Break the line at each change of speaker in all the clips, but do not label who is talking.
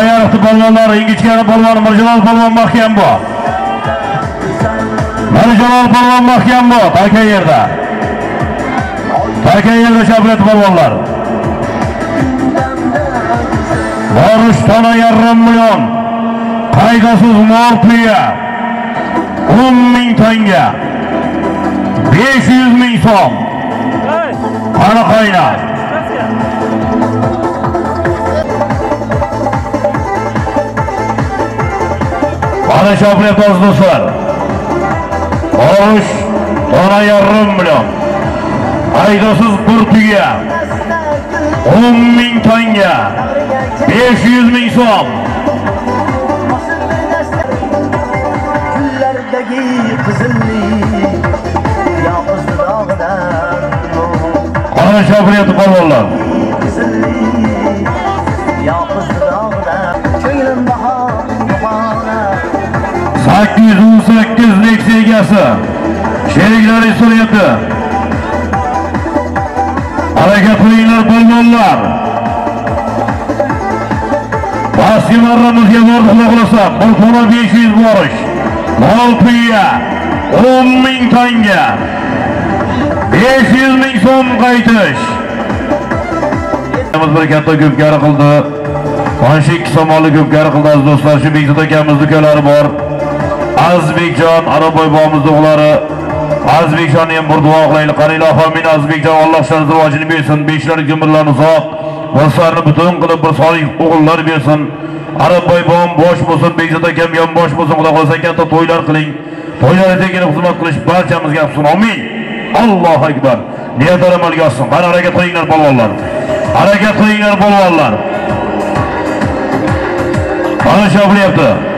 Ayarıqlı balvanlar, İngiçkari balvan, Mirjalol balvan mahkem bu. Mirjalol balvan mahkem bu, taka yerda. Taka yerda Shavkat balvanlar. Barış tana yarim million. Qaydasiz mor puya. 10 ming tanga. 500 ming so'm. Qani qayna. Mana Shavkat do'stlar. Borish tona yarim million. Qaydasiz bir tuya. 10 ming tanga. 500 ming so'm.
Gullardagi qizillik yoqizdi qizillik
818 Nexia egasi sheriklari suryapti harakat qilinglar polvonlar pastki marramizga bordi xudo xohlasa bir to'la 500 borish. Mol puya 10 ming tanga. 500 ming so'm qaytish. Bir katta ko'pkari qildi. O'n ikki somonli ko'pkari qildi aziz do'stlar. Shu bekzod akamiz ukalari bor. Azbekjon araboy bobomiz o'g'lari azbekjonni ham bir duo qilaylik qaranglar homin azbekjon alloh ishlarni rivojini bersin. Beshlari umrlarni uzoq boshlarni butun qilib bir solih o'g'illar bersin. Araboy bobom bosh bo'lsin bekzod akam yon bosh bo'lsin. Xudo xohlasa katta to'ylar qiling. To'ylar tegini xizmat qilish barchamizga bo'lsin omin allohu akbar. Niyatlar amalga oshsin qani harakat qilinglar polvonlar. Harakat qilinglar polvonlar. Mana shopilyapti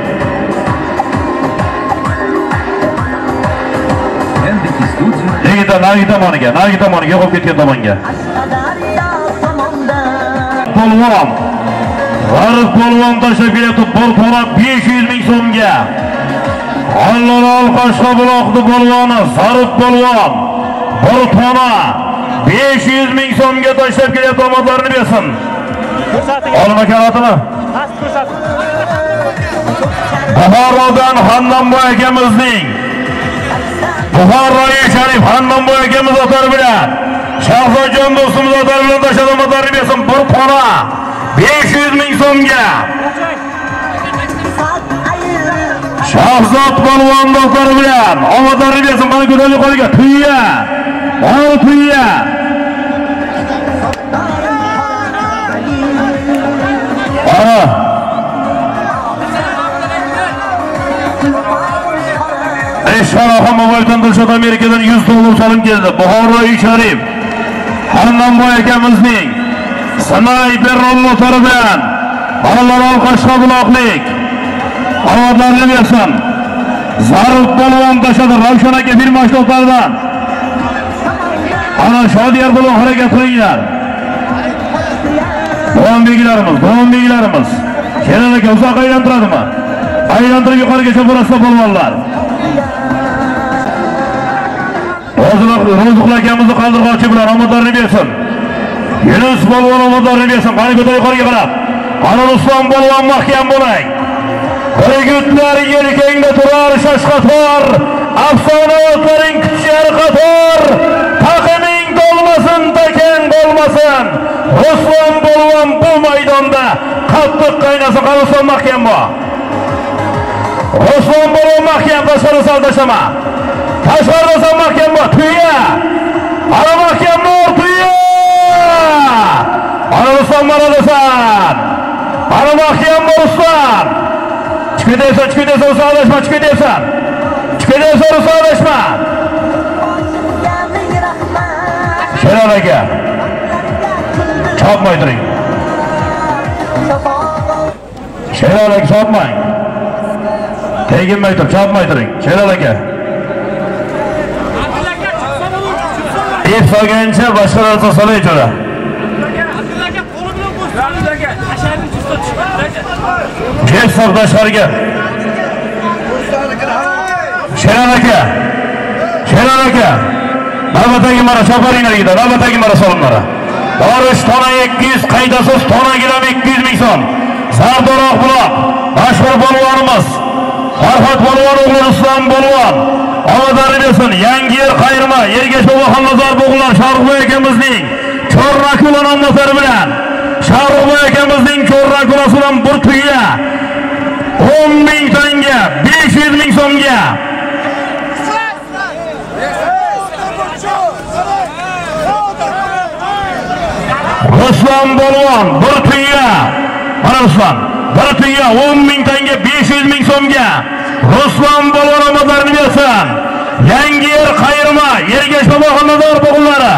Yigitlar narigi tomoniga, narigi tomoniga, yo'qolib ketgan tomonga. Polvon. G'arib polvon tashlab kelyapti. Bir to'la 500 ming so'mga. Allolol Qashqabuloqni polvoni Zarif polvon. Bir to'la 500 ming so'mga tashlab kelyapti. Omadlarini bersin. Olma karatimi?
Past ko'rsating.
Buxorodan Xonnonboy akamizning Buxoroyi Sharif Xonnonboy akamiz otari bilan Shahzojon do'stimiz otari bilan tashlamoqlarni bersin bir xona 500 ming so'mga. Shahzod polvon do'stlari bilan omadlarini bersin mana go'dalik qoliga tuya ol tuya. Ana Eshxonaxon mobildan Dilshod Amerikadan 100 dollar solim keldi. Buxoroy Sharif bo'y akamizning snayper rollotari bilan Bolalar Qashqabuloqlik omadlarini bersin. Zarif polvon tashadi Ravshan aka bir ashloqlaridan. Ana Shodiyar bilan harakat qilinglar. Davom belgilarimiz, davom belgilarimiz. Keyin aka uzoq aylantiradimi? Aylantirib yuqorigacha borasizlar polvonlar. Roziqlar akamizni qaldirg'ochi bilan omadlarini bersin. Yunus polvon omadlarini bersin. Qani ko'tar yuqoriga qarab. Qani Ruslan polvon mahkam bo'ling. Birgutlar yelkangda turar shashqator. Afsona otlaring kuchar qator. Taqiming to'lmasin, takang bo'lmasin. Ruslan polvon bu maydonda qattiq qaynasin. Qani Ruslan mahkam bo'l. Ruslan polvon mahkam tashqari sal tashlama. Tashqarida san mahkam bor, tuya. Ana mahkam bor, tuya. Ana Ruslan maradasan. Ana mahkam bor Ruslan. Chiqib deysan, chiqib deysan, uzoqlashma, chiqib deysan. Chiqib deysan, uzoqlashma. Sheral aka. Chopmay turing. Sheral aka chopmang. Teginmay tur, chopmay turing. Sheral aka. deb solgancha boshqalar solay jo'ra deb sol tashqariga sherali aka sherali aka navbatdagi mara choparinglar yigitlar navbatdagi mara solimlari borish tona 200 qaydasiz tona gilam 200 ming so'm Sardor Oqbuloq, mashhur Farhat Farhod polvon o'g'li Islom polvon. Omadari bersin. Yangi yer qayirma, Ergash bobo Xonazor bog'lar akamizning Cho'rra kulon nomlari bilan Sharqboy akamizning Cho'rra kulasi bilan bir tuya 10 ming tanga, 500 ming so'mga Ruslan Bolvon bir tuya. Mana Ruslan. Bir tuya 10 ming tanga 500 ming so'mga. Ruslan Bolvon omadlarini bersin. Yangi yer qayirma, Ergash bobo xonador bo'g'inlari.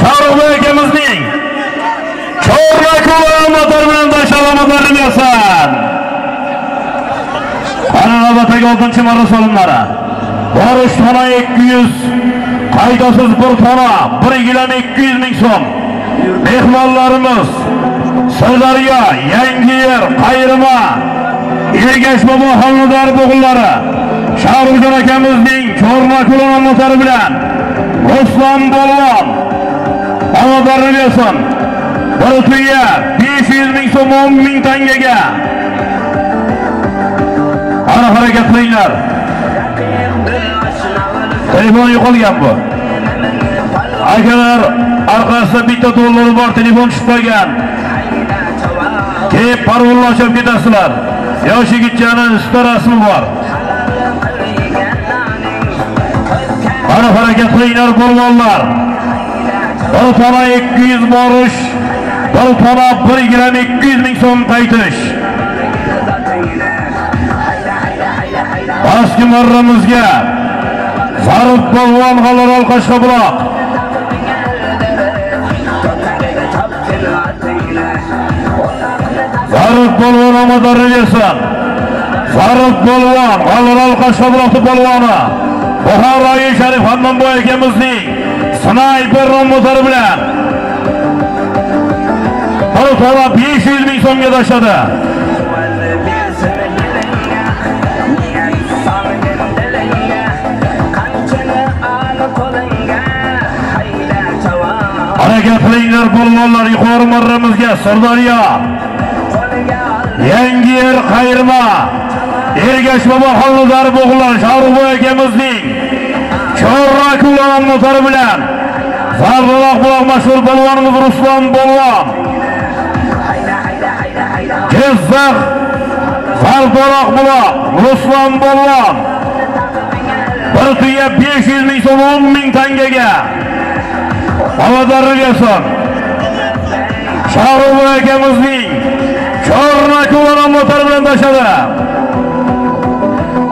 Shoruxboy akamizning Cho'rla ko'la omadlari bilan dashlab bersan. bersin. Ana navbatdagi 6 marra solimlari. Borish tona 200, qaydasiz bir tona 1 gilam 200 ming so'm. mehmonlarimiz Sirdaryo, Yangiyer, Qayrima, Ergash bobo xonador bo'g'inlari Shahrixon akamizning Cho'rma kulon bilan Ruslan Bolvon omadlarini bersin. Bir tuya 500 ming so'm 10 ming tangaga. Ana harakat qilinglar. Telefon yo'qolgan bu. Akalar orqasida bitta dollar bor, telefon tushib qolgan. Keyin parvolni ketasizlar. Yosh yigitchani usta rasmi bor. mana harakat qilinglar polvonlar. Bir tona 200 borish, bir tona 1 gram 200 ming so'm qaytish. Pastki marramizga Zarif polvon G'alorol Qashqabuloq Zarif polvon omadlarini bersin. Zarif polvon, G'alorol Qashqabuloqni polvoni. Buxoroyi Sharif Hammamboy akamizning snayper motori bilan bir to'la 500 ming so'mga tashladi. Harakat qilinglar polvonlar yuqori marramizga Sirdaryo. Yangi yer qayirma. Ergash bobo xonador bo'g'lar Shoruboy akamizning Chorra kulon motori bilan Zardoq buloq mashhur polvonimiz Ruslan polvon. Jizzax Zardoq buloq Ruslan polvon. Bir tuya 500 ming so'm 10 ming tangaga. Omadlarini bersin. Shoruboy akamizning Chorra kulon motori bilan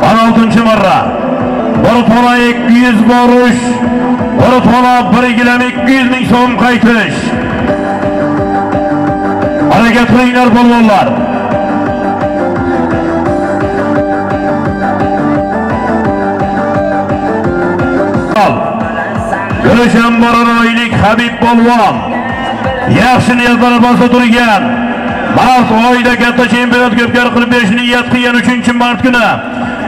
16 marra. Bir to'la 200 borish, bir to'la 1 gilam 200 ming so'm qaytish. Harakat qilinglar polvonlar. Gulshan Boronoylik Habib polvon yaxshi niyatlar bosib turgan mart oyida katta chempionat ko'pkar qilib berishni niyat qilgan 3 mart kuni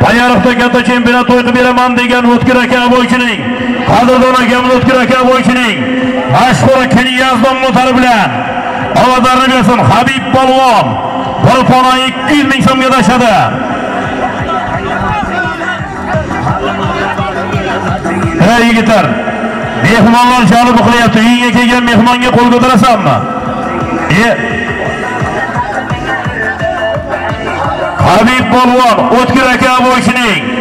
Payariqda katta chempionat to'y qilib beraman degan O'tkir aka bo'yichining qadrdon akamiz O'tkir aka bo'yichining mashhur Keniyazdan motori bilan ovozarini bersin Habib polvon bir pona 200 ming so'mga tashladi. Ey yigitlar, mehmonlar jalb qilyapti. Uyga kelgan mehmonga qo'l ko'tarasanmi? E, Habib polvon O'tkir aka bo'yichining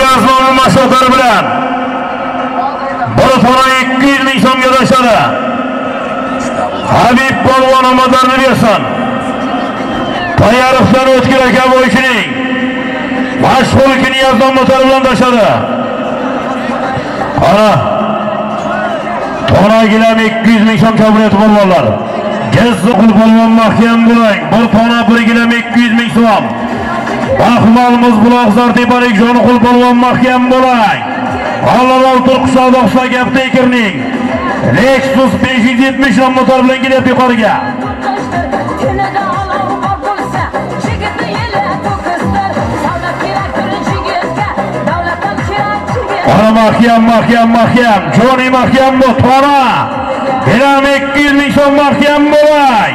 yozma mashg'ulotlari bilan bir pora 200 ming so'mga tashladi. Habib polvon omadlarni bersin. Tayarovdan O'tkir aka bo'yichining mashhur Keniyazon motori bilan tashladi. Ana Tonagilam 200 ming so'm kabineti polvonlar. Jazza qul polvon mahkam bo'lang. Bir tona 1 gilam 200 ming so'm. Baxmalimiz buloqzor tepalik joni qul polvon mahkam bo'lang. G'alabal Turqishov do'xsa gaptekerning Lexus 570 nom motor bilan kelyapti yuqoriga.
Kunida
Ana mahkam, mahkam, mahkam. Joni mahkam bu tona. Gilam 200 ming so'm mahkam bo'lay.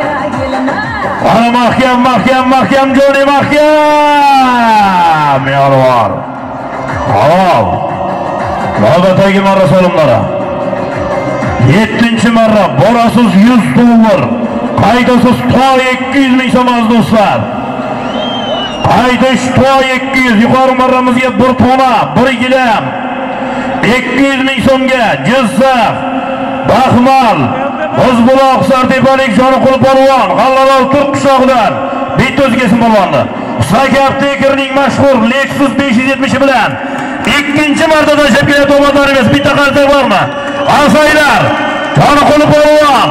Kerak
Ana mahkam, mahkam, mahkam, Joni mahkam. Yolg'on. Hop. Navbatdagi marra solimlari. 7 marra borasiz 100 dollar. Qaydasiz to 200 ming so'm aziz do'stlar. Qaydish to 200 yuqori marramizga bir tona, bir gilam. 200 ming so'mga Jizzax, Bahman, O'zbuloq Sardibalik Joniqul polvon, G'allalol Turk qishlog'idan bitta o'zgasi polvonni. Sakab Tekerning mashhur Lexus 570 bilan ikkinchi marta tashlab kelayotgan omadlarimiz bitta qarzdek bormi? Asaylar, Joniqul polvon.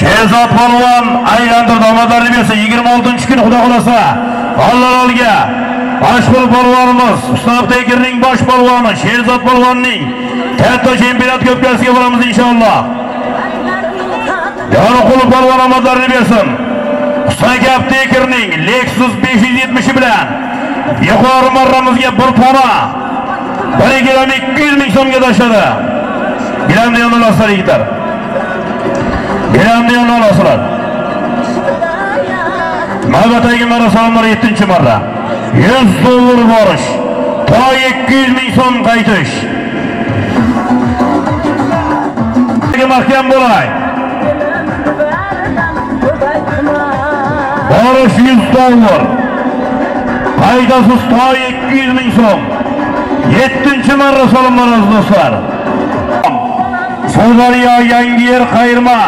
Sherzod polvon aylantirdi omadlarini bersa 26 kun xudo xolasa G'allalolga mashhur polvonimiz Ustob Tekerning bosh polvoni Sherzod polvonning katta chempionat ko'pkasiga boramiz inshaalloh. Yoniqul polvon omadlarini bersin. Husayn Tekerning Lexus 570 bilan yuqori marramizga bir tona 1 gilam 200 ming so'mga tashladi. Gilamni yo'nalashlar yigitlar. Gilamni yo'nalashlar. Navbatdagi marafonlar 7 marra. 100 dollar borish. To 200 ming so'm qaytish. Mahkam bo'lay. Borish yuz dollar. Qaydasiz to 200 ming so'm. 7 marra solingan do'stlar. Sirdaryo yangi yer qayirma.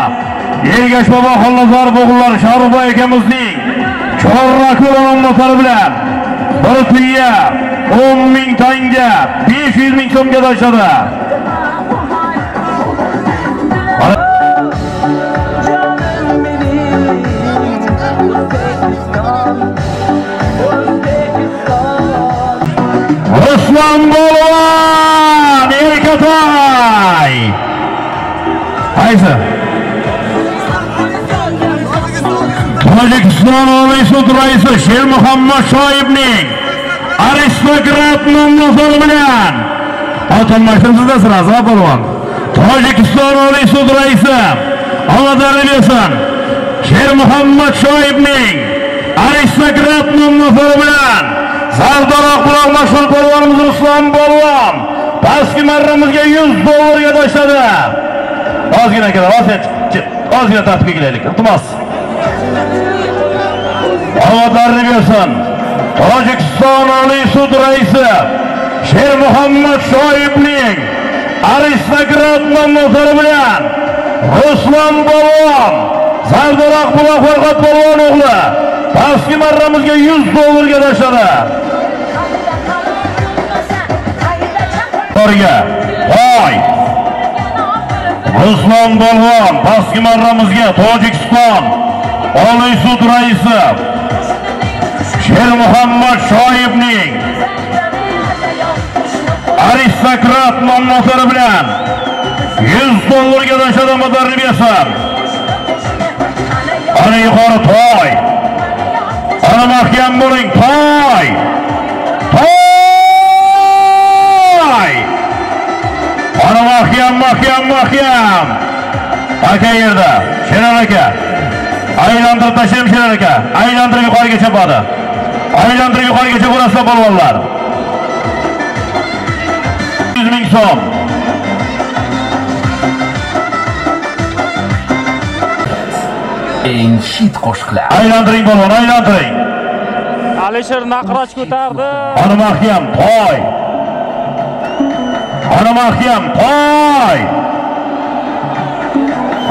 Ergash bobo Xolnazar bo'g'illar sharifboy akamizning Chorrako'l omonatlari bilan bir tuya 10 ming tanga 500 ming so'mga tashladi.
Canım benim Özbekistan Özbekistan
Ruslan Bolvon Erkatoy. Qaysi? Tojikiston Oliy sud raisi Shermuhammad Shoibning aristokrat nomzodi bilan otilmashinsizda sirasi polvon. Tojikiston Oliy sud raisi Omadari bersin. Shermuhammad Shoibning aristokrat nomzodi bilan Zardaroq bilan mashhur polvonimiz Ruslan polvon pastki marramizga 100 dollarga tashladi. Ozgina kela ozgina ozgina tartibga kelaylik. Iltimos. Omadlarni bersin. Tojikiston Oliy sud raisi Sher Muhammad Shoibning aristokrat nomzodi bilan Ruslan polvon Zardaroq bilan Farhod polvon o'g'li pastki marramizga 100 dollarga tashladi. Borga. Voy. Ruslan polvon pastki marramizga Tojikiston Oliy sud raisi Sher Muhammad Shoibning aristokrat nomzodi bilan 100 dollarga tashladi madarni bersin. Ana yuqori toy. Ana mahkam bo'ling, toy. Toy. Ana mahkam, mahkam, mahkam. Aka yerda, Sherar aka. Aylantirib tashlaymiz Sherar aka. Aylantirib yuqoriga Aylantirib yuqorigacha bo'lasizlar polvonlar. 100 ming so'm.
eng shit qo'shiqlar
Aylantiring polvon, aylantiring.
Alisher Naqroch ko'tardi.
Ana mahkam, toy. Ana mahkam, toy.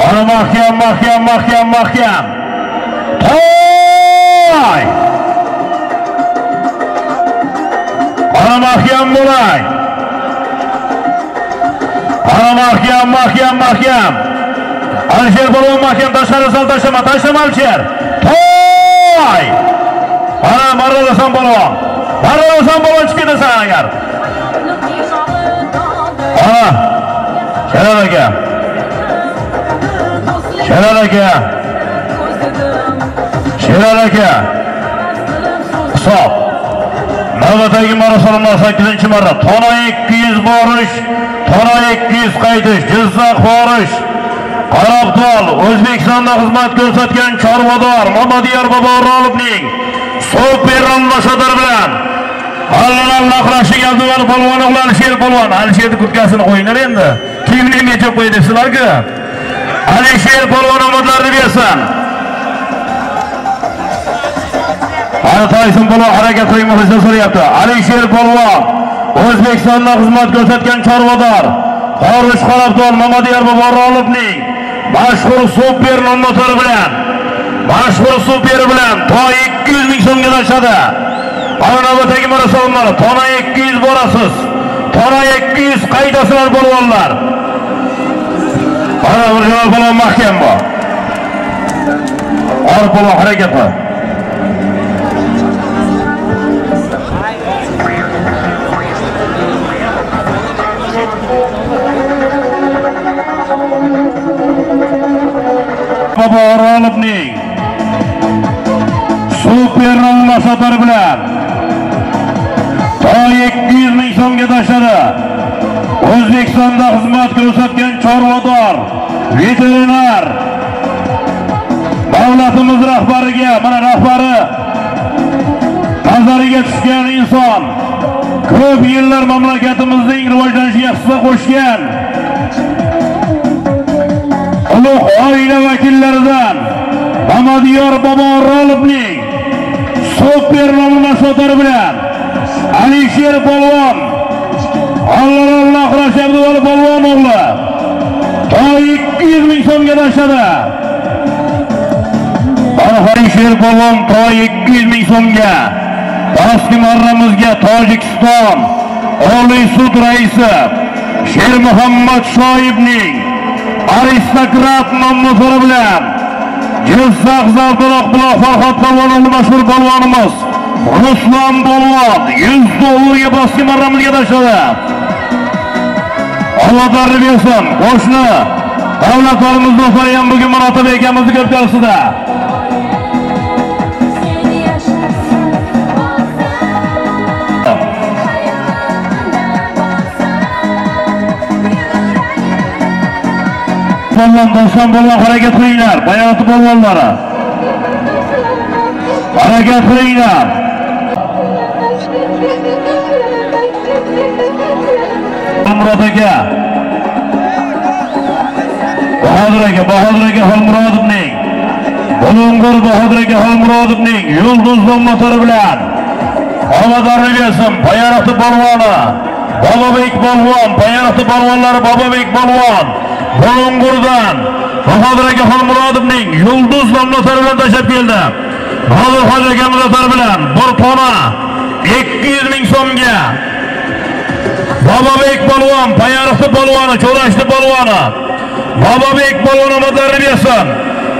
Ana mahkam, mahkam, mahkam, mahkam. Toy. Mahkam bo'lay. Ana mahkam, mahkam, mahkam. Alisher polvon mahkam tashqari sal tashlama, tashlama Alisher. Toy. Ana marralasan polvon. Marralasan polvon chiqib ketasan agar. Ana. Shalal aka. Shalal aka. Shalal aka. Hisob. Navbatdagi marafonlar 8-marra. Tona 200 borish, Tona 200 qaytish, Jizzax borish. Qarabtol O'zbekistonda xizmat ko'rsatgan chorvador Mamadiyor Bobo'rovning super almashadir bilan Allan laqrashi Abduvali polvon o'g'li Alisher polvon Alisherni kurtkasini qo'yinglar endi kiyimni yechib qo'y debsizlar-ku Alisher polvon omadlarini bersin Hali Tayson polvon harakat qiling muxlislar so'rayapti. Alisher polvon O'zbekistonda xizmat ko'rsatgan chorvador xorij Qarabdor Mamadiyor Boborovning mashhur super nomotori bilan mashhur super bilan to 200 ming so'mga tashadi. Mana navbatdagi marosimlar tona 200 borasiz. Tona 200 qaydasizlar polvonlar. Mana bir javob polvon mahkam bor. Or polvon O'rolovning super nomlasatori bilan to 200 ming so'mga tashladi. O'zbekistonda xizmat ko'rsatgan chorvador, veterinar davlatimiz rahbariga, mana rahbari nazariga tushgan inson ko'p yillar mamlakatimizning rivojlanishiga hissa qo'shgan ulug' oila vakillaridan Amadiyor Bobo O'rolovning super nomlasatori bilan Alisher polvon Allah Allah Rashidovali polvon o'g'li to 200 ming so'mga tashladi. Alisher polvon to 200 ming so'mga pastki marramizga Tojikiston Oliy sud raisi Sher Muhammad Shoibning aristokrat nomzodi bilan Jizzax Zavdiroq buloq Farhod Balvan'ın mashhur polvonimiz Ruslan polvon 100 dollarga pastki marramizga tashladi. Allohlarni bersin. Qo'shni davlatlarimiz do'stlari ham bugun Marotib akamizni ko'p ko'rsida. Polvon do'ston polvon harakat qilinglar. Bayonoti polvonlari. Harakat qilinglar. Murod aka. Bahodir aka, Bahodir aka Xolmurodovning Bulung'ur Bahodir aka Xolmurodovning yulduz nomlari bilan omadorni bersin bolvoni. polvoni Bobobek polvon, bayonoti polvonlari Bobobek polvon Bulung'urdan Bahodir aka Xolmurodovning yulduz nomlari bilan tashlab keldi. Hozir hoji akamiz atar bilan bir tona 200 ming so'mga Bobobek polvon, Payariqti polvoni, Cho'rashti polvoni Bobobek polvon omadlarini bersin.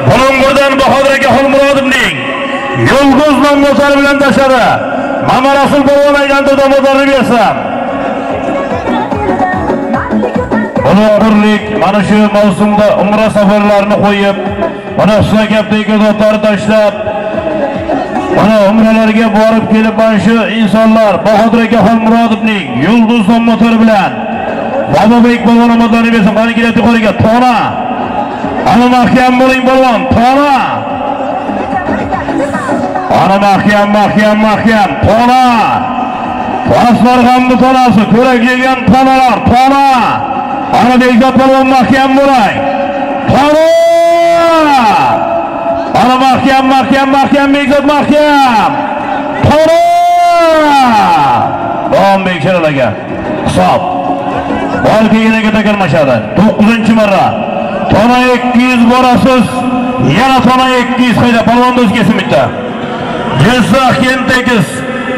Bulung'urdan Bahodir aka Xolmurodovning yulduz nomlari bilan tashladi. Mama Rasul polvon aylantirdi omadlarini bersin. Ulug'urlik mana shu mavsumda umra safarlarini qo'yib, mana gapdagi zotlar tashlab, mana umralarga borib kelib mana shu insonlar Bahodir aka Xolmurodovning yulduz nomlari bilan Bobobek polvon omadlarini bersin. Qani kelyapti qo'liga tona. Ana mahkam bo'ling polvon, tona. Ana mahkam, mahkam, mahkam, tona. Toshlarg'amni tonasi, ko'rak yegan tonalar, tona. Ana Bekzod polvon mahkam bo'ling. Tona. Ana mahkam, mahkam, mahkam, Bekzod mahkam. Tona. Davom Bekshiril aka. Hisob. Balki yinaga takarmashadi. 9-marra. Tona 200 borasiz. Yana tona 200 qayda polvon do'st kelsin bitta. Jizzax Kentekiz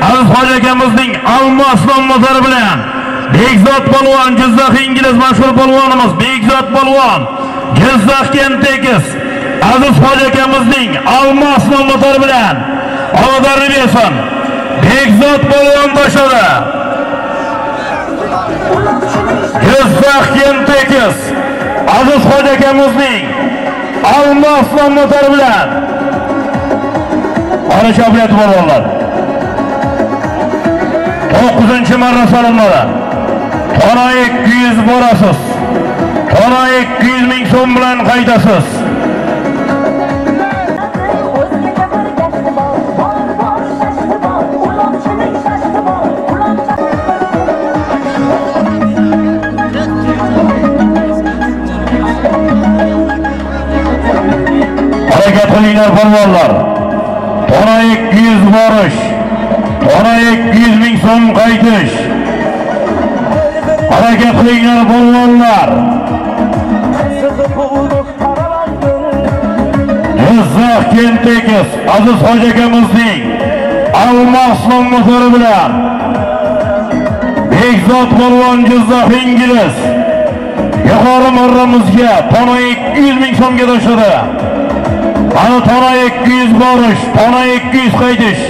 Aziz hoji akamizning Almas nomlari bilan Bekzod polvon Jizzax ingliz mashhur polvonimiz Bekzod polvon Jizzax Kentekiz Aziz hoji akamizning Almas nomlari bilan omadlarini bersin. Bekzod polvon boshada. Jizzax Kentekiz Aziz hoji akamizning Almas nomlari bilan Ana şabliyat polvonlar. 9 marra ona ikki 200 borasiz. Tona 200 ming so'm bilan
qaytasiz bor bor
Harakat qilinglar polvonlar. Tona 200 borish. Tona 200 ming so'm qaytish. Harakat qilinglar polvonlar. Jizzax Kentekis Aziz hoji akamizning Almaslon bilan Bekzod polvon Jizzax Ingliz yuqori marramizga tona 200 ming so'mga tashladi. Ana tona 200 borish, tona 200 qaytish.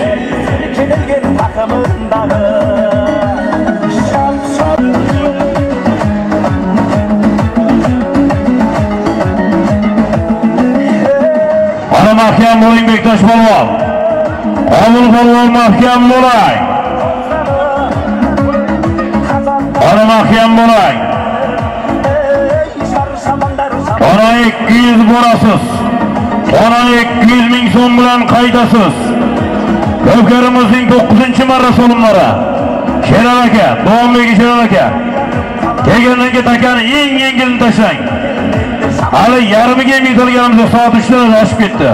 Mahkam bo'ling Bektosh polvon. Omil polvon mahkam bo'ling. Ana mahkam bo'ling.
shar
200 borasiz. Tona 200 ming so'm bilan qaydasiz. Ko'karimizning 9 marra so'limlari. Sherali aka, Davomlik Sherali aka. Kelgandan keyin takani eng yengilini tashlang. Hali yarmiga yetilganimizda soat 3 dan oshib ketdi.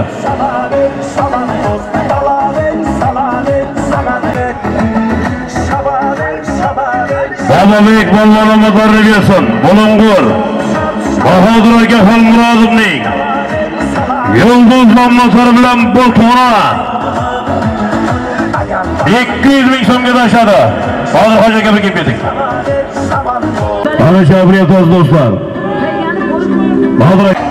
Shababik,
Bababek polvonni etsin. Bulung'ur. Bahodir aka Xolmurodovning Yulduz nomlari bilan bu to'na 200 ming so'mga tashladi. Hozir hoji aka kelib keting. Ana shabriyat do'stlar. Bahodir aka.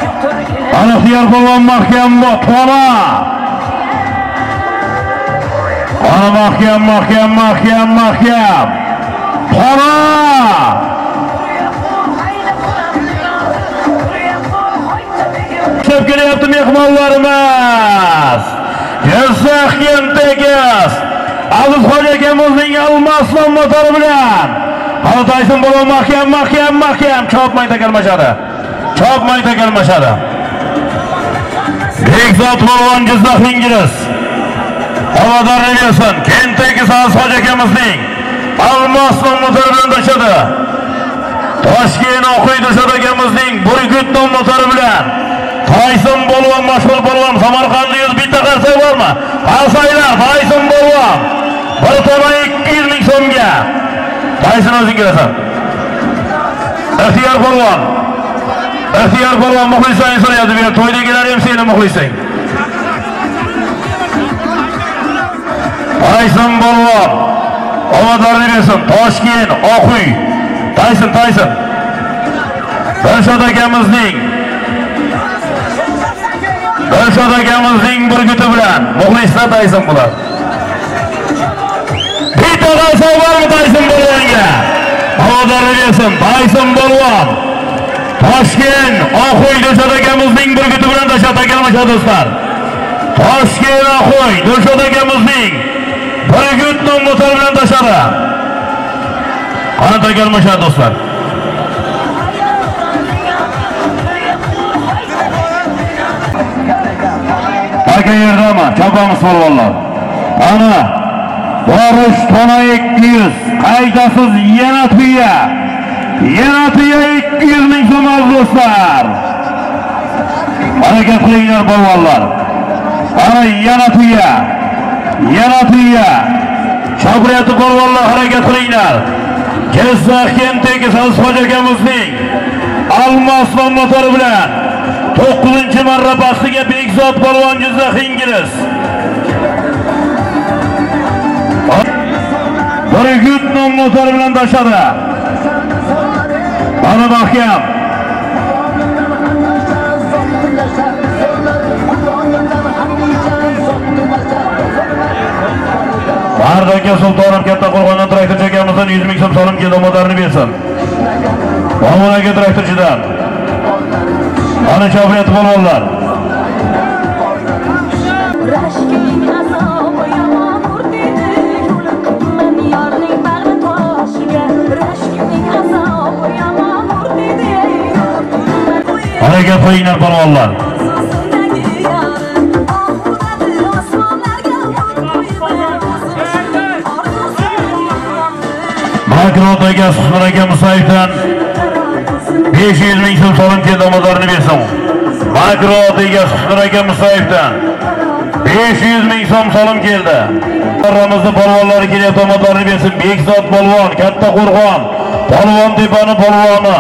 Ana xiyar polvon mahkam bu to'na. Ana mahkam, mahkam, mahkam, mahkam. To'na. Chiqib kelyapti mehmonlarimiz. Jizzax Kentekis. Aziz hoji akamizning Almaslon motori bilan. Hali Tayson bo'lib mahkam, mahkam, mahkam chopmay takalmashadi. Chopmay takalmashadi. Bekzod polvon Jizzax Ingliz. Havador Eliason Kentekis Aziz hoji akamizning Almaslon motori bilan tashadi. Toshkent o'qiydi akamizning Burgut motori bilan Tayson Bolvon mashhur Bolvon Samarqandda bitta qarsak bormi? Qarsaylar Tayson Bolvon. Bir tona 200 ming so'mga. Tayson o'zing kelasan. Ixtiyor Bolvon. Ixtiyor Bolvon muxlislar so'rayapti. Bu to'ydagilar ham seni muxlising. Tayson Bolvon. Omadorni bersin. Toshkent Oquy. Tayson Tayson. Dilshod akamizning Dilshod akamizning burguti bilan muxlislar Tayson bo'ladi. Bitta Tayson bormi Tayson bo'lganga? Havodorni bersin. Tayson bo'lgan. Toshkent Oquy Dilshod akamizning burguti bilan tashlab takalmashadi do'stlar. Toshkent Oquy Dilshod akamizning burgut motor bilan tashqari. Qani takalmashadi do'stlar. aka yerdami chopamiz polvonlar. Ana borish tona 200 qaytasiz yana tuya. Yana tuya 200 ming so'm do'stlar. Harakat qilinglar polvonlar. Ana yana tuya. Yaratilgan shobriyati qo'rg'onlar harakat qilinglar. Jizzax kentdagi aziz akamizning almos motori bilan to'qqizinchi marra pastiga bekzod polvon jizzax ingliz burgut nom motori bilan tashladi. Ana mahkam. Marda aka Sultonov katta qo'rg'ondan traktorchi akamizdan 100 ming so'm solim keldi motorni bersin. Omon aka traktorchidan. Ana chopiryapti polvonlar.
Rashking azobi yomon
Makrot aka aka Musayevdan 500 ming so'm solim keldi bersin. Makrot aka aka Musayevdan 500 ming so'm solim keldi. Ramazon polvonlari kelyapti omodorini bersin. Bekzod polvon, Katta Qo'rg'on, polvon tepani polvoni.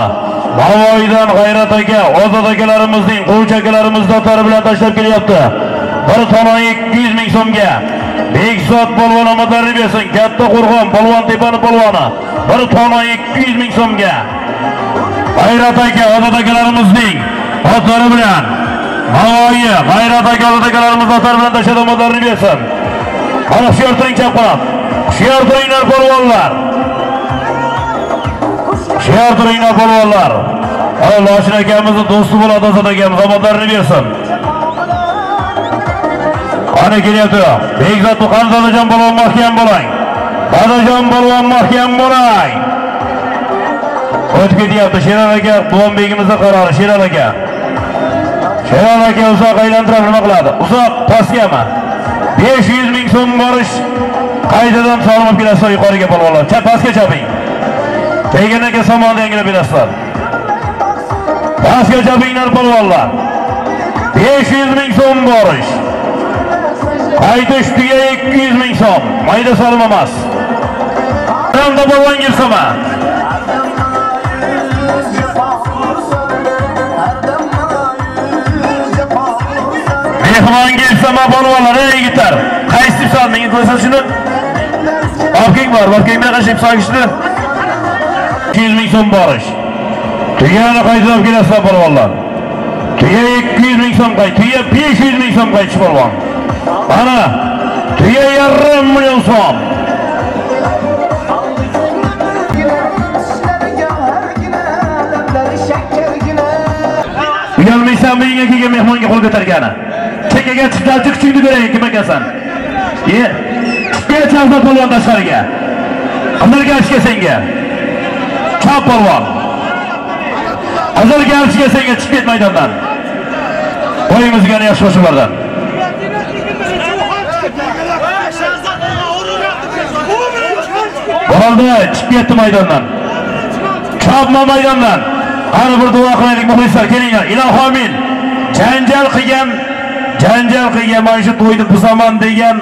Navoiydan G'ayrat aka, Ozod akalarimizning, Qo'ch akalarimizning dotlari bilan tashlab kelyapti. Bir tona 200 ming so'mga. Bekzod polvon omodorini bersin. Katta Qo'rg'on, polvon tepani polvoni. Bir tona 200 ming so'mga. G'ayrat aka, odatdagilarimizning akalarimizning bilan Navoiy, G'ayrat aka, odatdagilarimiz akalarimiz bilan tashlab bersin. Mana shu turing chap qarab. Shu turinglar polvonlar. Shu turinglar polvonlar. Allah Loshin akamizni do'sti bo'ladi Ozod akamiz omodorini bersin. Qani kelyapti. Bekzod Buxan Dadajon polvon mahkam bo'lang. Dadajon polvon mahkam bo'lang. O'tib ketyapti Sherali aka, Quvonbegimizning qarori Sherali aka. Sherali aka uzoq aylantirib nima qiladi? Uzoq pastgami? 500 ming so'm borish qaytadan solim olib kelasizlar yuqoriga polvonlar. Chap pastga chaping. Tegan aka somonda yangilab berasizlar. Pastga chapinglar polvonlar. 500 ming so'm borish. Qayta ustiga 200 ming so'm. Mayda solim emas. Hamda bo'lgan girsama. Mehmon girsama polvonlar, yigitlar. Qaysi son menga ko'rsatishini? shuni? Obking bor, obking bilan qashib sog'ishdi. 200 ming so'm borish. Tuyani qaytarib kelasizlar polvonlar. Tuya 200 ming so'm qay, tuya 500 ming so'm qaytish polvon. Mana tuya yarim million so'm. Uyalmaysan kelgan mehmonga qo'l ko'targani. chekkaga chiqdalchi kuchingni berayin kim ekansan? Ye. Chiqga chalsa polvon tashqariga. Qizilga ishga senga. Chop polvon. qizil ishga senga chiqib ket maydondan. O'yimizga yaxshi qo'shiqlardan. Bo'ldi, chiqib ketdi maydondan. Chopma maydondan. Qani bir duo qilaylik muxlislar, kelinglar. Ilohi amin. Janjal qilgan, janjal qilgan mana shu to'yni buzaman degan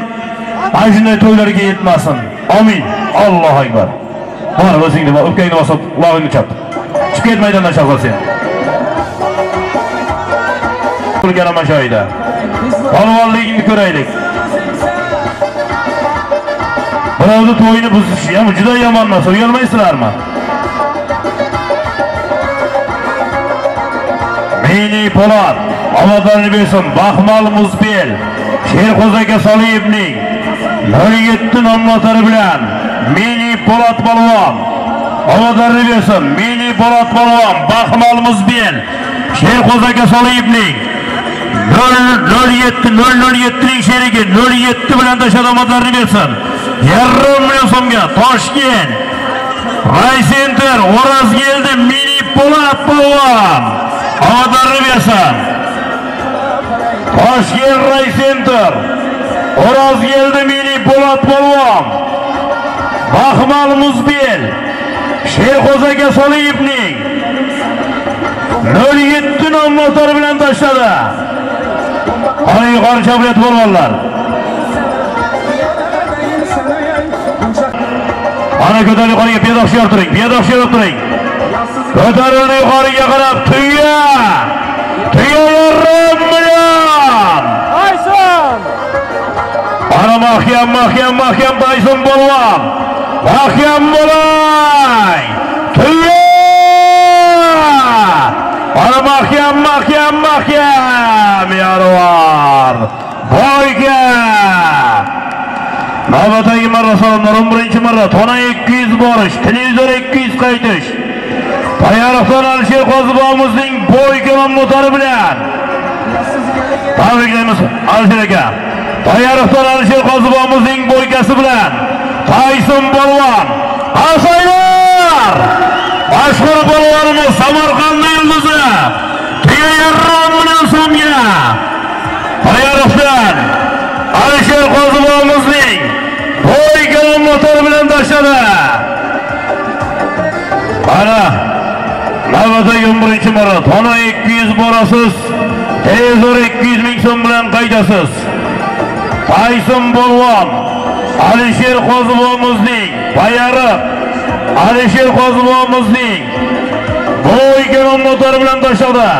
mana shunday to'ylarga yetmasin. Amin. Allohu akbar. bor o'zingni va o'pkangni bosib, qulog'ingni chop. Chiqib ket maydondan shag'al sen. Qilgan mana shu oyda. Polvonligingni ko'raylik. Birovni to'yini buzish ham juda yomon narsa, uyalmaysizlarmi? Mini Polat, omadlarni bersin, Baxmal Muzbel, Sherqo'z aka Soliyevning 07 nomlari bilan Mini Polat polvon omadlarni bersin, Mini Polat polvon, Baxmal Muzbel, Sherqo'z aka Soliyevning 07 007 ning sherigi 07 bilan tashadomadlarni bersin. Yarim million so'mga Toshkent Ray Center O'razgeldi Mini Polat polvon omadlarni bersin. Toshkent Ray Center O'razgeldi Mini Polat polvon Baxmal Muzbel Sherqo'zaga Soliyevning 07 nomlari bilan tashladi. Ana yuqori chabriyat polvonlar. Ana ko'tarib yuqoriga piyodoq shiyor turing, yo'tiring. shiyor turing. Ko'tarildi yuqoriga qarab tuya. Tuya yarim million.
Ayson!
Ana mahkam, mahkam, mahkam Tayson polvon. Mahkam bo'lay. Tuya. Ana mahkam, mahkam, mahkam. Yarvar. Boyga. Navbatdagi marra salomlar 11 marra tona 200 borish, televizor 200 qaytish. Tayyorxon Alisher Qozibomizning bo'yga motori bilan Tabriklaymiz Alisher aka. Tayyorxon Alisher Qozibomizning bo'ykasi bilan Tayson polvon. Asaylar! Mashhur polvonimiz Samarqand yulduzi tuya yarim million so'mga Qo'yarovdan Alisher Qozibovimizning bo'y motor bilan tashladi. Mana navbatdagi 11 marot xona 200 borasiz, televizor 200 ming so'm bilan qaydasiz. Tayson Bolvon Alisher Qozibovimizning bayari, Alisher Qozibovimizning bo'y galon motor bilan tashladi.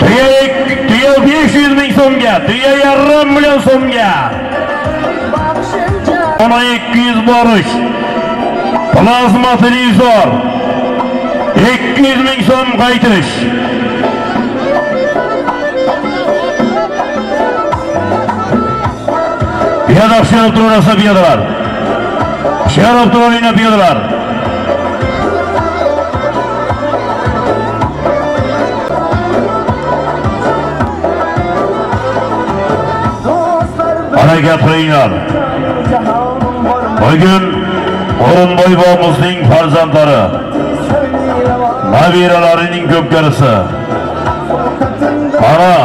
Tuya tuya 500 ming so'mga, tuya yarim million so'mga. Ona 200 borish. Plazma televizor 200 ming so'm qaytirish. Piyoda hushyorib turaversa piyodalar. Hushyorib turaveringlar piyodalar. ana gapiringlar Bugun O'rinboy bobomizning farzandlari, nabiralarining ko'pkarisi. Mana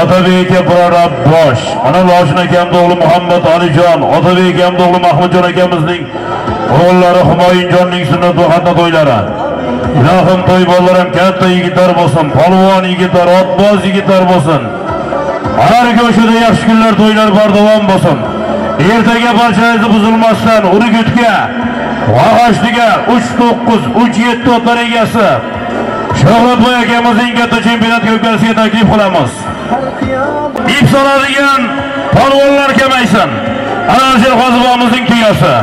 Otabek Abror bosh, ana Loshin akamning o'g'li Muhammad Alijon, Otabek akamning o'g'li Mahmudjon akamizning o'g'illari Humoyinjonning sunnat va xatna to'ylari. Ilohim to'y bolalarim katta yigitlar bo'lsin, polvon yigitlar, otboz yigitlar bo'lsin. Har ko'chada yaxshi kunlar, to'ylar bardavom bo'lsin. Ertaga barchangizni buzilmasdan Urgutga, Vag'ashtiga 39 37 otlar egasi Shohratboy akamizning katta chempionat ko'rgazmasiga taklif qilamiz. Ip soladigan polvonlar kamaysin. Alisher Qozibovimizning tuyasi.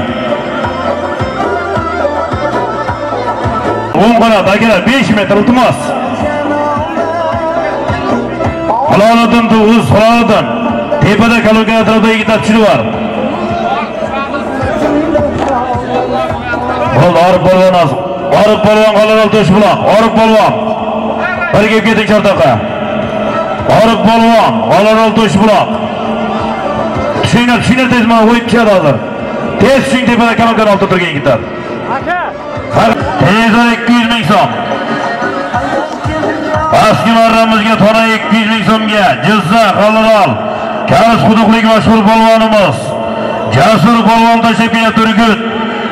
O'ng qanot akalar 5 metr iltimos. Haloliddin Tug'uz Haloliddin. Tepada kalonka atrofida yigitlar bor. Bol orib polvon az. Orib polvon qalin tosh buloq. Orib polvon. Birga keting chortoqqa. Orib polvon, qalin tosh buloq. Tushinglar, tushinglar tez mana o'yib tushadi hozir. Tez tushing tepada kalonka oltida turgan yigitlar.
aka
Televizor 200 ming so'm. Pastki marramizga tona 200 ming so'mga Jizzax Halol Karis mashhur polvonimiz Jasur polvon tashabbiyat Turgut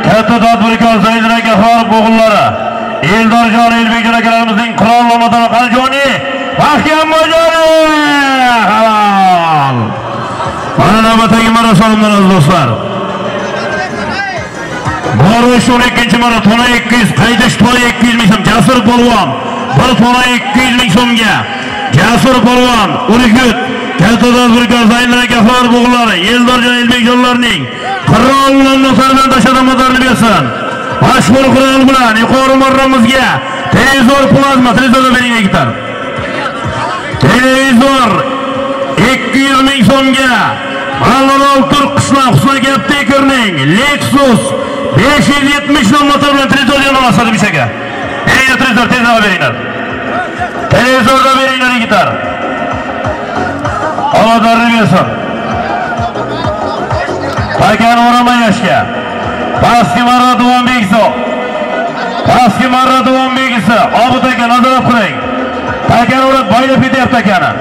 katta tadbirkor Zaydin aka Farib o'g'illari Eldorjon Elbekjon akalarimizning qirol nomadan Qaljoni Mahkam Mojoni halol Mana navbatdagi marosimlar aziz do'stlar Borish 12 marta tona 200, qaytish tona 200 ming so'm. Jasur polvon bir to'la 200 ming so'mga. Jasur polvon Urgut katta tadbirkor Zaynlar Gafar bo'g'lari Eldorjon Elbekjonlarning qirol bilan bilan tashadamodarni bersin. Mashhur qirol bilan yuqori marramizga televizor plazma televizor bering yigitlar. Televizor 200 ming so'mga Malolol Turk qishloq Husna Gaptekerning Lexus 570 nom motor bilan televizorga yo'naladi Bishaka. Ey televizor tez beringlar. Televizorda beringlar yigitlar. Ovodarni bersin. pakani o'rama yoshga. Pastki marra davom. Pastki marra davom. Obid aka nazorat qiling. pakani o'rab boylab ketyapti akani.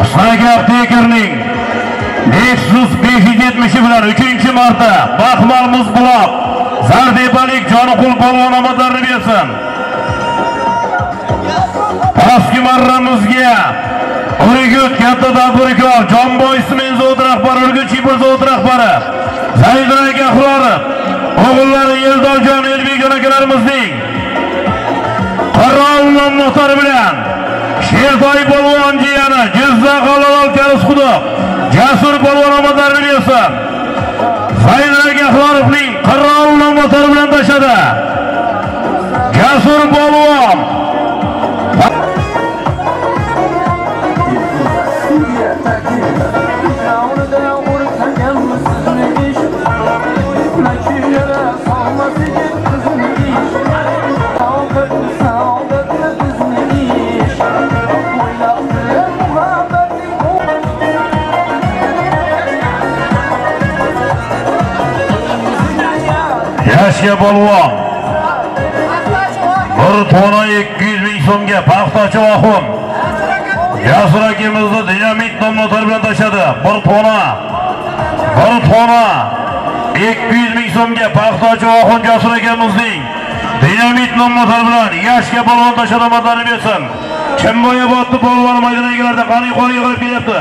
Husnaga Aptekerning Lexus 570 bilan 3 marta Baxmal Muzbuloq Zardebalik Joniqul polvon omadlarini bersin. Pastki marramizga Urgut katta tadbirkor Jonboy Simen zavod rahbari Urgut Chipur zavod rahbari Zaydin aka Xurorov o'g'illari Eldorjon Elbek akalarimizning Qirol nomlari bilan Shertoy polvon jiyani Jizzax Halol Kalis quduq Jasur polvon omadlarini bersin. Zaydin aka Xudorovning qirol nomlari bilan tashadi. Jasur polvon polvon bir tona 200 ming so'mga paxtachi oxun Yasir akamizni dinamit nomlari bilan tashladi. Bir tona. Bir tona 200 ming so'mga paxtachi oxun Jasur akamizning dinamit nomlari bilan yashka polvon tashladi madani bersin. Chimboyobodni polvon maydonigalarda qani qo'l yig'ilib kelyapti.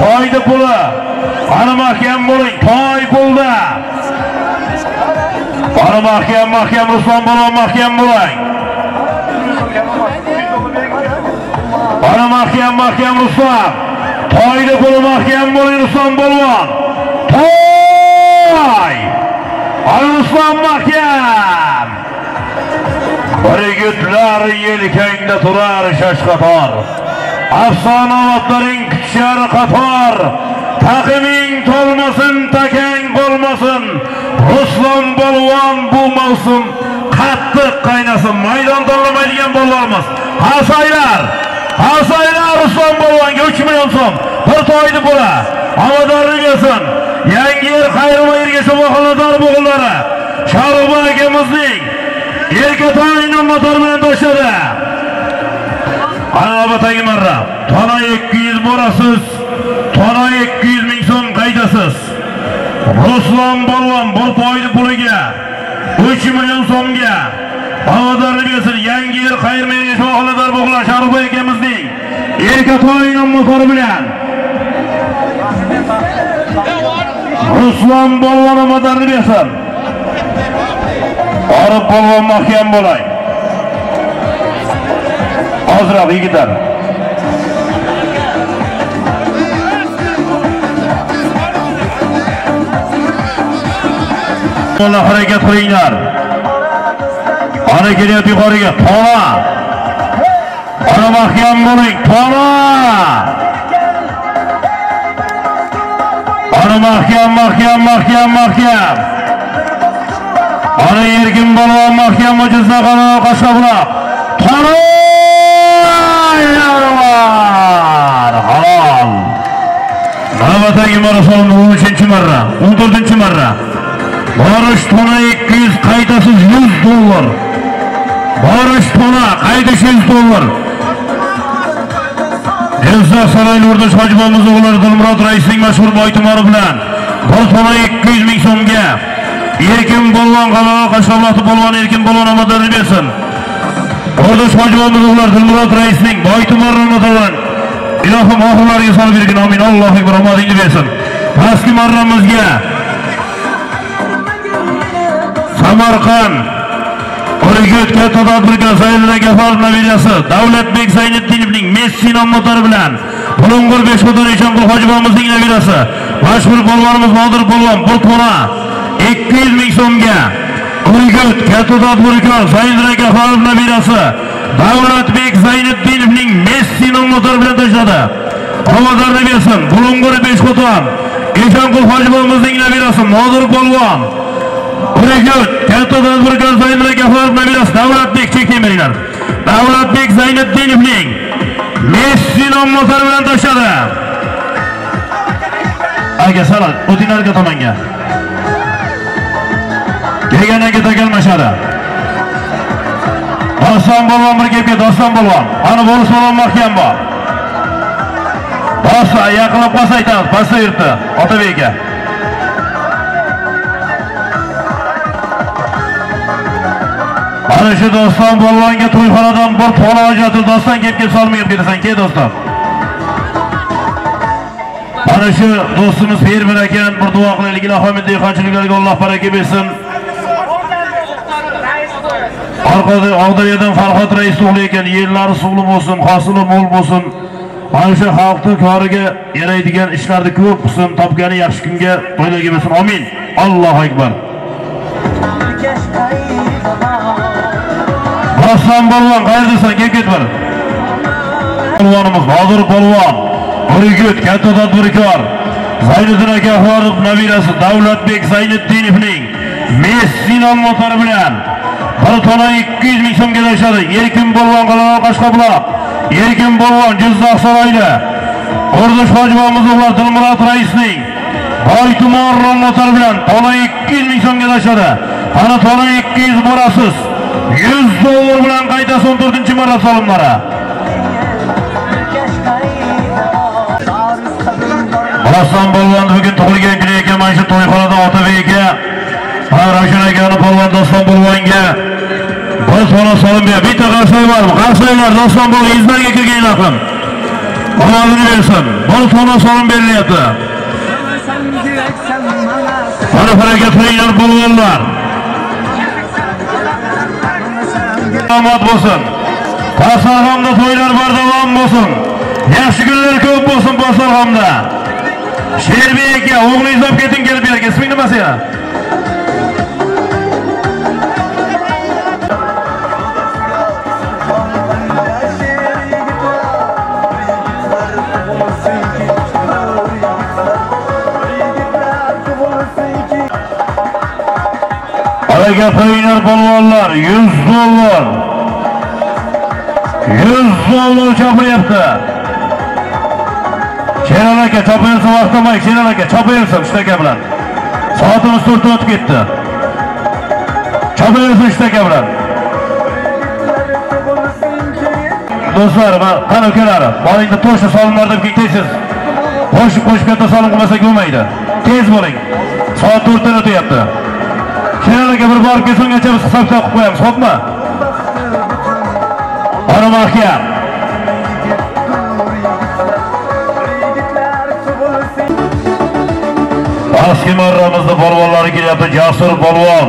Toyni puli. Qani mahkam bo'ling, toy pulda. Qani mahkam, mahkam Ruslan balon mahkam bo'ling. Ana mahkam mahkam Ruslan. Toyda puli mahkam bo'ling Ruslan polvon. Toy! Ana Ruslan mahkam. Birgitlar yelkangda turar shashqator. Afsonavatlaring kutishar qator. Taqiming to'lmasin, takang bo'lmasin. Ruslan Balvan bu mavsum qattiq qaynasin. Maydon tanlamaydigan bollarimiz. Hasaylar! Hasaylar Ruslan polvonga 3 million so'm. Bir to'ydi bola. Amadorlik bo'lsin. Yangi yer qayrama yerga sho'xonador bo'g'illari. Sharoba akamizning Erkatoy nomlatar bilan tashladi. Anobatagi marra. Tona 200 borasiz. Tona 200 ming so'm qaydasiz. Ruslan Balvan bir to'yni puliga 3 million so'mga Bahodirlik bo'lsin. Yangi yil qayrmaydigan shoxolador bo'g'lar Sharoboy akamizning Erkatoy nomlari bilan Ruslan Balvan madarni bersin. Orif Balvan mahkam bo'lay. Ozroq yigitlar. Harakat qilinglar. Ana kelyapti yuqoriga. Tona. Ana mahkam bo'ling. Tona. Ana mahkam, mahkam, mahkam, mahkam. Ana erkin balon mahkam mujizna qana qashqabloq. Tona. Halol. Navbatdagi marafon 13-marra, 14-marra. Barış tona 200, kaydasız 100 dollar. Barış tona, kaydasız 100 dollar. Elsa Saraylı Urduş Hojibamiz o'g'illari Dilmurat raisning mashhur boytumori bilan bir tona 200 ming so'mga Erkin Bolvan qal'a Qashqabloqni Bolvan Erkin Polvon omadini bersin. Urdush Hojibamiz o'g'illari Reis'in raisning boytumori İlahım ahırlar yasal bir gün Amin. Allohu akbar. Omadingni bersin. Pastki marramizga Samarqand. Urgut katta tadbirkor Saidullo Gafarov nabirasi Davlatbek Zaynetdinovning Messi nomlari bilan Bulung'ur Beshxo'ton Eshonqul Hojibomizning nabirasi mashhur polvonimiz Nodir polvon bir to'la 200 ming so'mga. Urgut katta tadbirkor Saidullo Gafarov nabirasi Davlatbek Zaynetdinovning Messi nomlari bilan tashladi. Omadorni bersin. Bulung'ur Beshxo'ton Eshonqul Hojibomizning nabirasi Nodir polvon. Urgut katta tadbirkor Zaynul Gafarov nabirasi Davlatbek chekmaydilar. Davlatbek Zayniddinovning Messi nomzodi bilan tashladi. salat salom, o'tinglarga tomonga. Kelganiga takalmashadi. Doston polvon bir gapga Doston polvon. Ana bo'lis polvon mahkam bor. Bosa yaqinlab qolsa aytamiz, pastda yurdi. Otabek aka. Mana shu doston polvonga to'yxonadan bir to'la ajratib doston kelib kelib solmayib kelasan, ke doston. Mana shu do'stimiz Fermer ekan, bir duo qilaylik, ilohim dehqonchiliklarga Alloh baraka bersin. Orqada Og'daryodan Farhod rais o'g'li ekan, yerlari suvli bo'lsin, hosili mo'l bo'lsin. Mana shu xalqni koriga yaraydigan ishlarni ko'p qilsin, topgani yaxshi kunga to'ylarga bersin. Amin. Allohu akbar. Rassom polvon qayerdasan? Kelib ket bir. Polvonimiz Nodir polvon, Urgut katta tadbirkor, Zayniddin aka Farruh nabirasi Davlatbek Zayniddinovning Messi nomlari bilan bir tona 200 ming so'mga tashladi. Erkin polvon qal'a Qashqabloq, Erkin polvon Jizzax saroyida. Urdush hojibamiz o'g'li Dilmurod raisning Boy tuman nomlari bilan tona 200 ming so'mga tashladi. Ana tona 200 borasiz. 100 dollar bilan qayta 14 marra solimlari Rassom polvon bugun tug'ilgan kuni ekan mana shu to'yxonada Otabek aka Ravshan akani polvon Doston polvonga bir to'la solim ber. Bitta qarsoy bormi? Qarsoylar Doston polvon izlarga kirgan yaqin. Ovozini bersin. Bir to'la solim berilyapti. Mana harakat qilinglar polvonlar. Omad bo'lsin. Qasarg'amda to'ylar bardavom bo'lsin. Yaxshi kunlar ko'p bo'lsin Qasarg'amda. Sherbek aka, o'g'lingiz olib keting kelib bu yerga. Isming nimasi ya? Harakat qilinglar polvonlar, 100 dollar. 100 dollar chopilyapti. Sherali aka chopayotsa vaqtlamay, Sherali aka chopayotsa uchta aka bilan. Soatimiz 4 o'tib ketdi. Chopayotsa uchta aka bilan. Do'stlar, mana qani ukalari, boringda to'shni solimlar deb ketaysiz. Qo'shib qo'shib katta solim qilmasak bo'lmaydi. Tez bo'ling. Soat 4 dan o'tyapti. Sherali aka bir borib kelsungacha biz hisob qilib qo'yamiz, xo'pmi? Ana mahkam. Eski marramizda polvonlari kelyapti. Jasur polvon.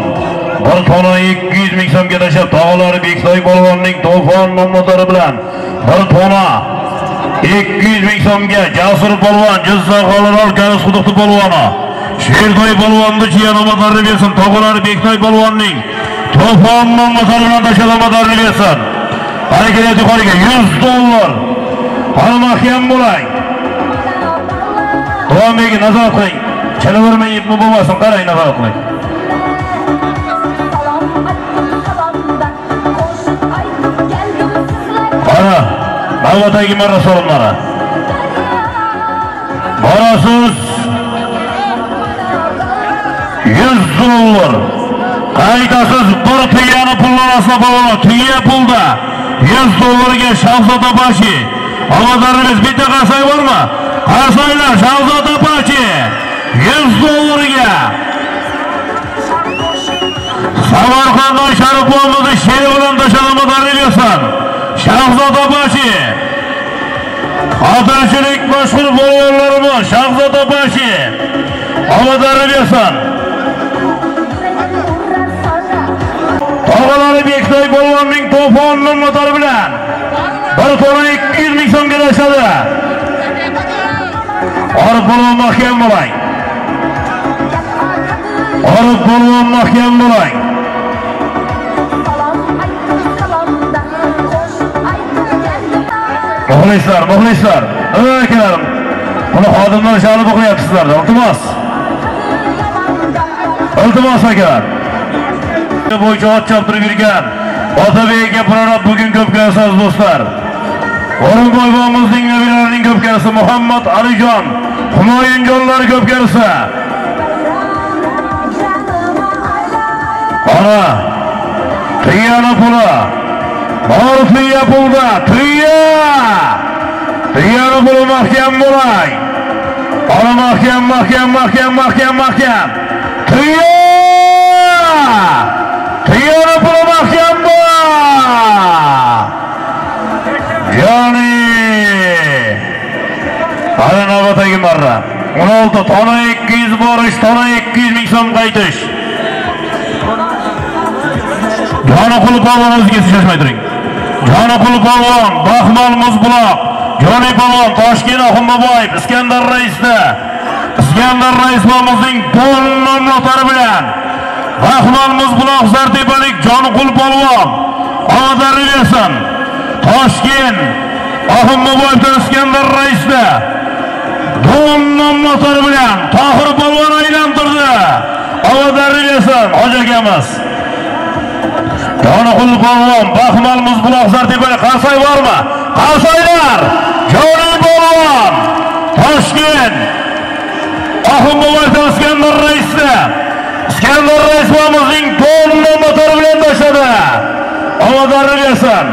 Bir tona 200 ming so'mga tashab, tog'lari Beksoy polvonning to'fon nomlari bilan bir tona 200 ming so'mga Jasur polvon, Jizzax Xolorol Karis quduqli polvoni. Sherdoy polvonni chiyanomatarni bersin. Tog'lari Beksoy polvonning to'fon nomlari bilan tashlamotarni bersin. Harakat yuqoriga 100 dollar. Qani mahkam bo'lang. Davomiga nazar qiling. Chalavermay ipmi bo'lmasin, qarang nazorat qiling. Ana, navbatdagi marra so'rovnolari. Borasiz 100 dollar. Qaytasiz bir tuyani pullar asla bo'ladi. Tuya pulda 100 dollarga Shahzoda Bashi. Omadarimiz bitta qasoy bormi? Qasoylar Shahzoda Bashi 100 dollarga. Samarqanddan Sharif bobomizni sheri bilan tashlamadarni bersin. Shahzoda Bashi. Xotirchilik mashhur bo'lganlarimiz Shahzoda Bashi. Omadarni bersin. Ali Beksoy Bolvonning to'fon motori bilan bir to'la 200 ming so'mga tashladi. Orif Bolvon mahkam bo'ling. Orif Bolvon mahkam bo'ling. Muxlislar, muxlislar. Akalarim. Buni xodimlar shalib o'qiyapsizlar, iltimos. Iltimos akalar. Bo'yicha ot choptirib yurgan Otabek aka prorab bugun ko'p so'z do'stlar. O'rinboy bobomizning nabiralarining ko'pkarisi Muhammad Alijon, Humoyinjonlar ko'pkarisi. ko'rsa. Ana Tiyana pula. Bor tiya pulda, tiya. Tiyana puli mahkam bo'lay. Ana mahkam, mahkam, mahkam, mahkam, mahkam. Tiya! Tiyana puli mahkam bo'l! Ya'ni Ana navbatdagi marra. 16 tona 200 borish, tona 200 ming so'm qaytish. Joni quli polvonimizga shoshmay turing. Joni quli polvon, Baxmal Muzbuloq, Joni polvon, Toshkent Ahmadboyev, Iskandar raisda. Iskandar rais bolamizning to'l nomlari bilan Baxmal Muzbuloq Zardebalik Jonqul polvon omadlarni bersin. Toshkent Ahmadboyev Iskandar raisda. To'l nomlari bilan Tohir polvon aylantirdi. Omadlarni bersin, hoji akamiz. Joniqul polvon, Baxmal Muzbuloq Zardebalik Qarsoy bormi? Qarsoylar! Jonqul polvon! Toshkent Ahmadboyev Iskandar raisda. Iskandar rais bolamizning to'liq bilan tashladi. ovozarini bersin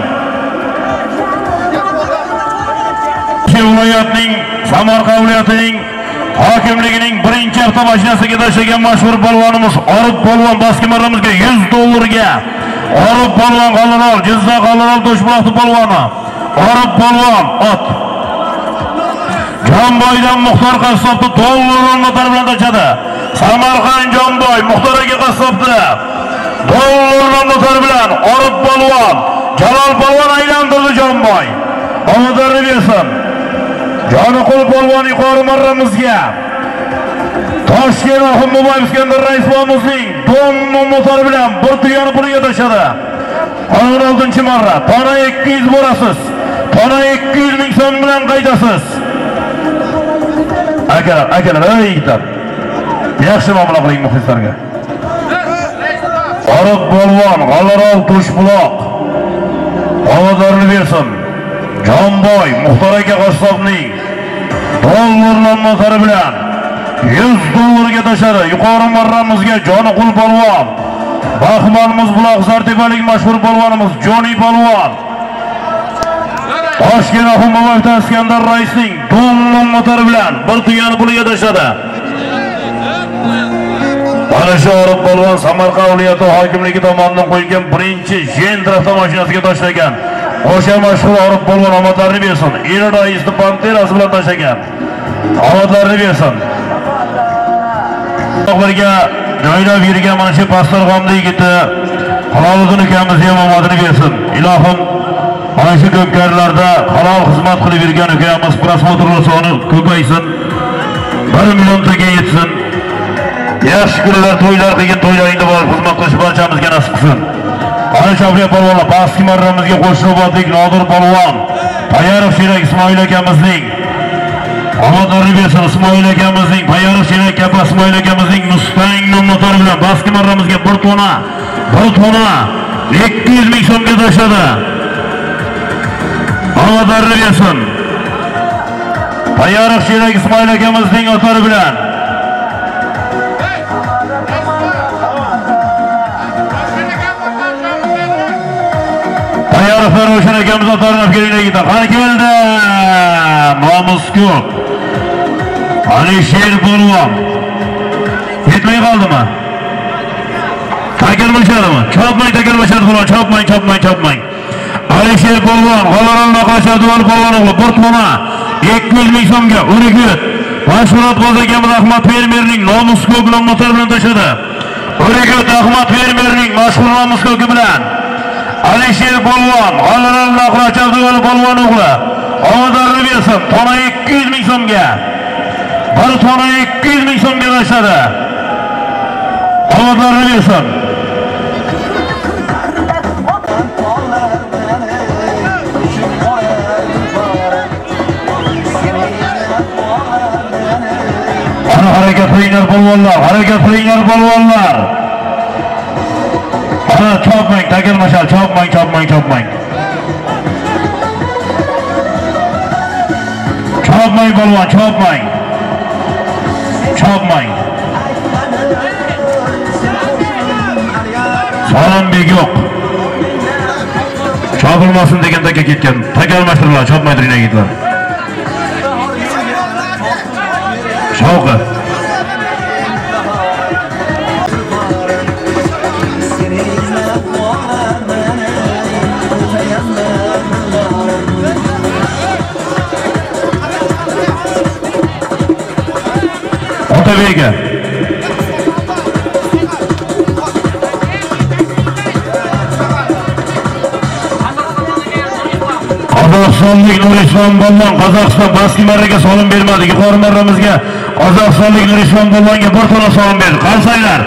viloyatning samarqand viloyatining hokimligining birinchi avtomashinasiga tashlagan mashhur polvonimiz orif polvon baskimaramizga 100 dollarga. Orif polvon qalirol jizzax qalirol toshbuloqni polvoni orif polvon ot jonboydan muxtor qassobni dollarlarni bilan tashadi samarqand jonboy muxtor aka qassobni dollarlarni bilan orif polvon jalol polvon aylantirdi jonboy ovozarini bersin joniqul polvon yuqori marramizga. Toshkent ahimboboyev iskandar rais bobomizning do'mmi bilan bir tuyani puliga tashladi. O'n oltinchi marra tona ikki yuz borasiz. Tona ikki yuz ming so'm bilan qaytasiz. akalar akalar ey yigitlar. Yaxshi muomala qiling muxlislarga. Oriq polvon g'allarol to'shbuloq. Ovozarini bersin. Jonboy muxtor aka qassobning dollarlanmasari bilan 100 dollarga tashladi yuqori marramizga joniqul polvon baxmalimiz buloq zartepalik mashhur polvonimiz joni polvon. Toshkent ahimboboyevdan iskandar raisning dollarlanmasari bilan bir tuyani puliga tashladi mana shu orif polvon samarqand viloyati hokimligi tomonidan qo'yilgan birinchi jendra avtomashinasiga tashlagan. O'sha mashhur orif polvon omadlarini bersin el raisni panterasi bilan tashlagan. Omadlarini bersin birga joylab yurgan mana shu pastorg'omli yigiti haloliddin ukamizni ham omadini bersin ilohim mana shu ko'pkarlarda halol xizmat qilib yurgan ukamiz prosmotrlar soni ko'paysin bir milliontaga yetsin. Yaxshi kunlar to'ylar qilgan to'ylaringda borib xizmat qilish barchamizga nasib qilsin. Ana shofir polvonlar pastki marramizga qo'shnobodlik nodir polvon tayyorov sherak ismoil akamizning omadlarini bersin ismoil akamizning tayyorov sherak kapa ismoil akamizning mustang nomotori bilan pastki marramizga bir tona bir tona ikki yuz ming so'mga tashladi. Omadlarini bersin tayyorov sherak ismoil akamizning otori bilan Tayyorlar Ravshan akamiz otarini olib kelinglar yigitlar. Qani keldi. Nomus kaldı mı? Polvon. Yetmay qoldimi? Çapmayın Chopmang, başarı Polvon, chopmang, chopmang, chopmang. Alisher Bulvam. G'alaron Naqashadivon Polvon o'g'li oğlu. tona 200 ming so'mga o'rikut. Başvurat bozakamiz Ahmad fermerning nomus bilan motor bilan tashadi. O'rikut Ahmad fermerning mashhur nomus bilan Alisher Polvon, G'alaron Naqashadivon Polvon o'g'li. Ovozarini bersin, tona 200 ming so'mga. Bir tona 200 ming so'mga tashladi. Ovozarini bersin. Harakat qilinglar polvonlar, harakat qilinglar polvonlar. Ana chopmang, takalmashal, chopmang, chopmang, chopmang. Chopmang polvon, chopmang. Chopmang. Salombek yo'q. Chopilmasin degan taka ketgan. Takalmashtirlar, chopmaydiringlar yigitlar. Shavqat. Vega. Qozog'istonlik Nurishon Bollon Qozog'iston baski marraga solim bermadi. Yuqori marramizga Qozog'istonlik Nurishon Bollonga bir tona solim berdi. Qarsanglar.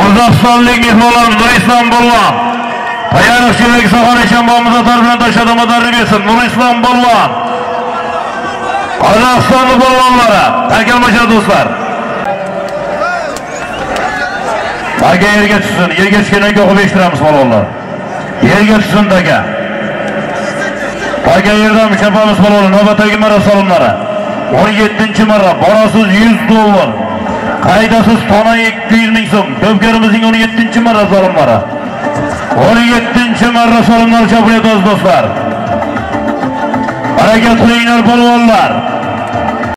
Qozog'istonlik mehmonlar Nurishon Bollon. Tayyorlik shiragi Sohon Eshonbomiz atar bilan tashladi madarni bersin. Nurislom Bollon. Qozog'istonlik bollonlari, takalmashar do'stlar. Taka yerga tushsin, yerga tushgandan keyin o'qib eshittiramiz bolalar. Yerga tushsin daga. Taka yerdan chapamiz bolalar, navbatdagi marra salomlari. 17 marra, borasiz 100 dollar. Qaydasiz tona 200 ming so'm. Ko'pkarimizning 17 marra salomlari. 17 marra solimlar chaqiryapmiz do'stlar harakat qilinglar polvonlar